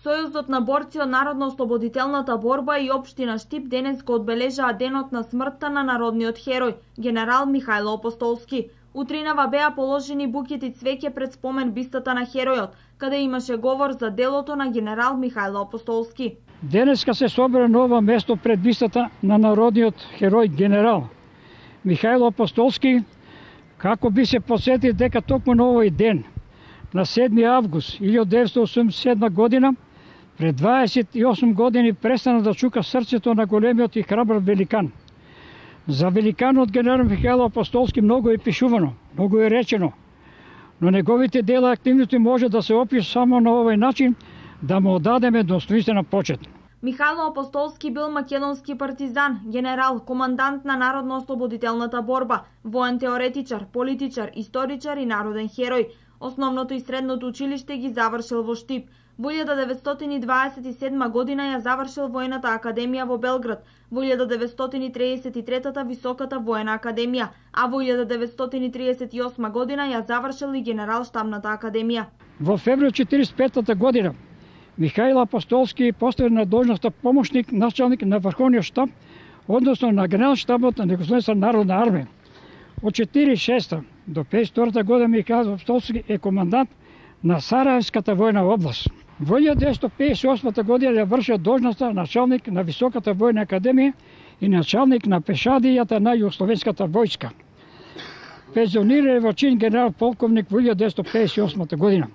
Сојузот на борци од Народно-ослободителната борба и Обштина Штип денес го одбележаа денот на смртта на народниот херој, генерал Михајло Апостолски. Утринава беа положени букети цвеќе пред спомен бистата на херојот, каде имаше говор за делото на генерал Михајло Апостолски. Денеска се собра ново место пред бистата на народниот херој генерал Михајло Апостолски, како би се посети дека токму на овој ден, на 7 август 1987 година, Пред 28 години престана да чука срцето на големиот и храбр великан. За великанот генерал Михаил Апостолски многу е пишувано, многу е речено, но неговите дела активности може да се опише само на овој начин да му одадеме достоинствена почет. Михајло Апостолски бил македонски партизан, генерал, командант на Народно-ослободителната борба, воен теоретичар, политичар, историчар и народен херој. Основното и средното училиште ги завршил во Штип. Во 1927 година ја завршил Воената академија во Белград, во 1933 Високата воена академија, а во 1938 година ја завршил и Генералштабната академија. Во февруари 45 година Михаил Апостолски поставен на должноста помошник началник на Врховниот штаб, односно на генерал штабот на Југословенска народна армија. Од 46 до 52 година Михаил Апостолски е командант на Сараевската војна област. Во 1958 година ја врши должноста началник на Високата војна академија и началник на пешадијата на Југословенската војска. Пензионира во чин генерал полковник во 1958 година.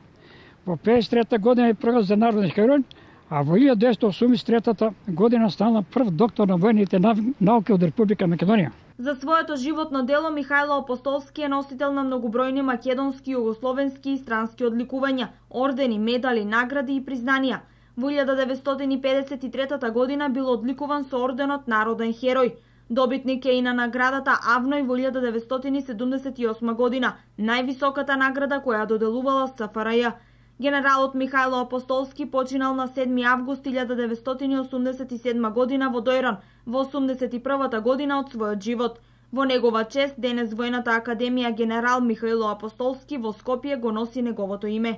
Во 53 година е прва за народен херој, а во 1983 година стана прв доктор на војните науки од Република Македонија. За своето животно дело Михајло Апостолски е носител на многобројни македонски, југословенски и странски одликувања, ордени, медали, награди и признанија. Во 1953 година бил одликуван со орденот Народен херој. Добитник е и на наградата Авној во 1978 година, највисоката награда која доделувала Сафараја. Генералот Михајло Апостолски починал на 7 август 1987 година во Дојран, во 81 година од својот живот. Во негова чест денес Војната академија генерал Михајло Апостолски во Скопје го носи неговото име.